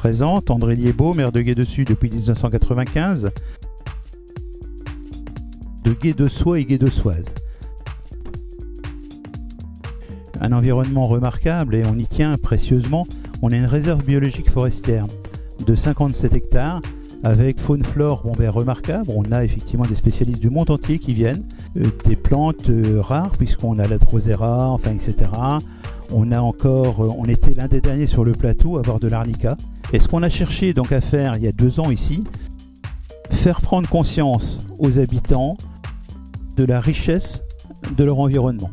présente André Liébeau, maire de Gué-Dessus depuis 1995, de Gué-de-Soie et Gué-de-Soise. Un environnement remarquable et on y tient précieusement. On a une réserve biologique forestière de 57 hectares avec faune flore bon, ben, remarquable. On a effectivement des spécialistes du monde entier qui viennent, euh, des plantes euh, rares puisqu'on a la drosera, enfin etc. On a encore, euh, on était l'un des derniers sur le plateau à avoir de l'arnica. Et ce qu'on a cherché donc à faire il y a deux ans ici, faire prendre conscience aux habitants de la richesse de leur environnement.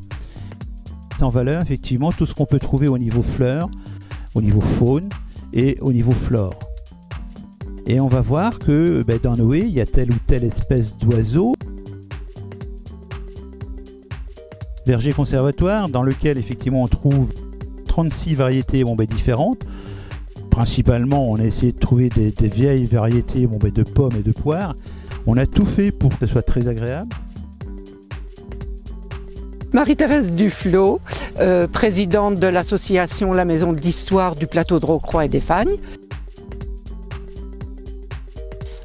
En valeur effectivement tout ce qu'on peut trouver au niveau fleurs, au niveau faune et au niveau flore. Et on va voir que ben, dans Noé, il y a telle ou telle espèce d'oiseau. Verger conservatoire, dans lequel effectivement on trouve 36 variétés bon, ben, différentes. Principalement, on a essayé de trouver des, vieilles variétés bon, ben, de pommes et de poires. On a tout fait pour que ce soit très agréable. Marie-Thérèse Duflot, euh, présidente de l'association La Maison d'Histoire du plateau de Rocroi et des Fagnes.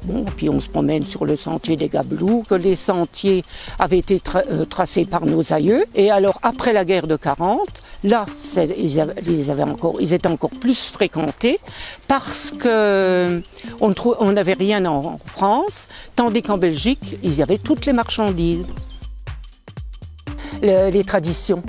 Bon, puis on se promène sur le sentier des Gablous, que les sentiers avaient été euh, tracés par nos aïeux. Et alors, après la guerre de 40, là, ils, étaient encore plus fréquentés parce que on n'avait rien en France, tandis qu'en Belgique, ils avaient toutes les marchandises. les traditions.